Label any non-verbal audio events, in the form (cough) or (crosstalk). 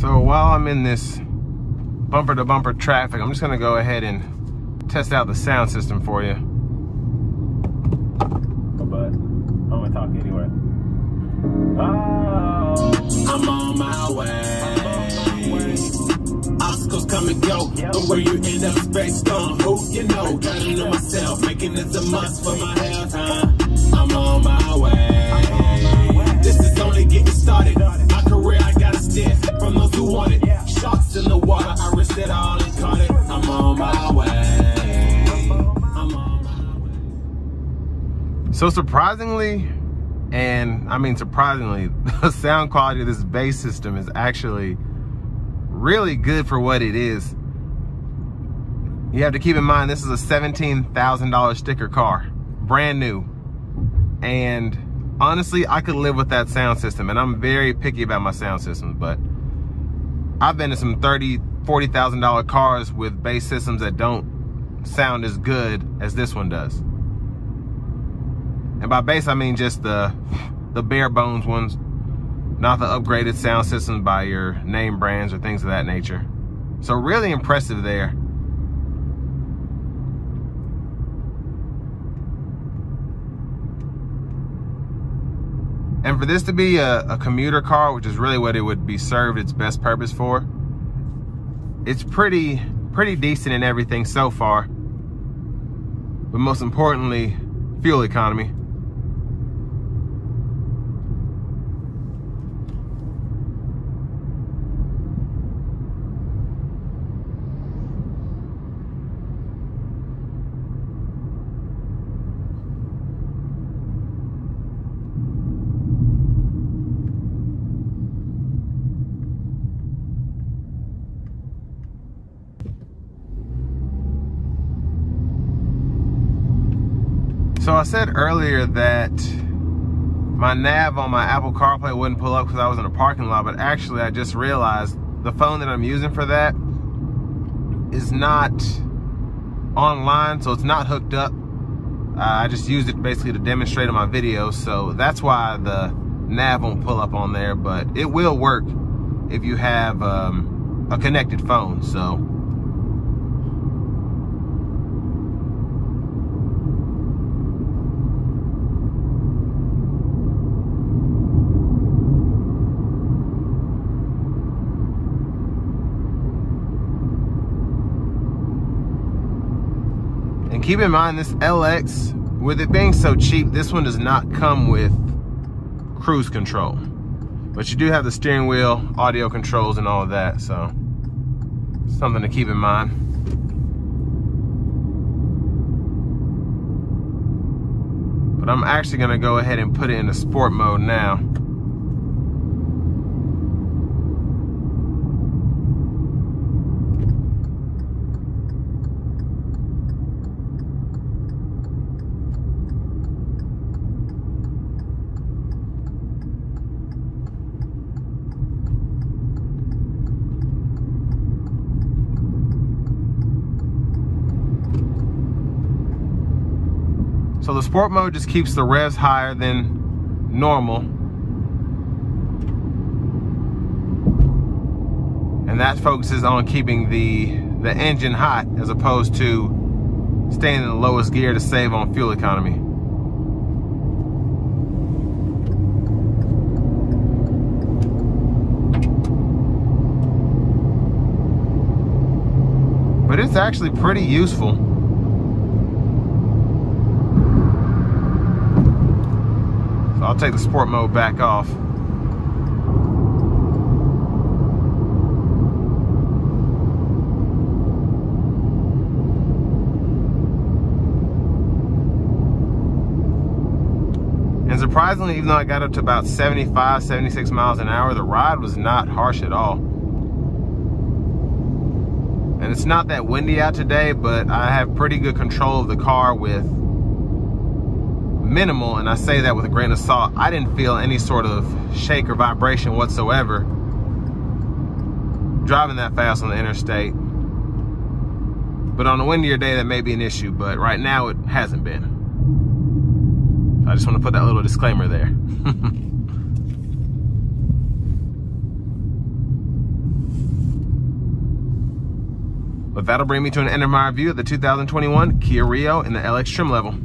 So while I'm in this bumper to bumper traffic, I'm just gonna go ahead and test out the sound system for you. Oh, but I'm gonna talk anyway. Oh, I'm on my way. Obstacles come and go, but where you end up, space gone. Who you know? Gotta know myself, making this a must for my health. So surprisingly, and I mean surprisingly, (laughs) the sound quality of this bass system is actually really good for what it is. You have to keep in mind this is a $17,000 sticker car, brand new. And honestly, I could live with that sound system and I'm very picky about my sound systems, but I've been in some 30, $40,000 cars with bass systems that don't sound as good as this one does. And by bass, I mean just the, the bare bones ones, not the upgraded sound systems by your name brands or things of that nature. So really impressive there. And for this to be a, a, commuter car, which is really what it would be served its best purpose for, it's pretty, pretty decent in everything so far. But most importantly, fuel economy. So I said earlier that my nav on my Apple CarPlay wouldn't pull up because I was in a parking lot, but actually I just realized the phone that I'm using for that is not online, so it's not hooked up. Uh, I just used it basically to demonstrate on my videos, so that's why the nav won't pull up on there, but it will work if you have um, a connected phone, so. Keep in mind this LX, with it being so cheap, this one does not come with cruise control. But you do have the steering wheel, audio controls, and all of that, so something to keep in mind. But I'm actually gonna go ahead and put it into sport mode now. So the sport mode just keeps the revs higher than normal. And that focuses on keeping the, the engine hot as opposed to staying in the lowest gear to save on fuel economy. But it's actually pretty useful. So I'll take the sport mode back off. And surprisingly, even though I got up to about 75, 76 miles an hour, the ride was not harsh at all. And it's not that windy out today, but I have pretty good control of the car with minimal, and I say that with a grain of salt. I didn't feel any sort of shake or vibration whatsoever driving that fast on the interstate. But on a windier day, that may be an issue, but right now it hasn't been. I just want to put that little disclaimer there. (laughs) But that'll bring me to an end of my review of the 2021 Kia Rio in the LX trim level.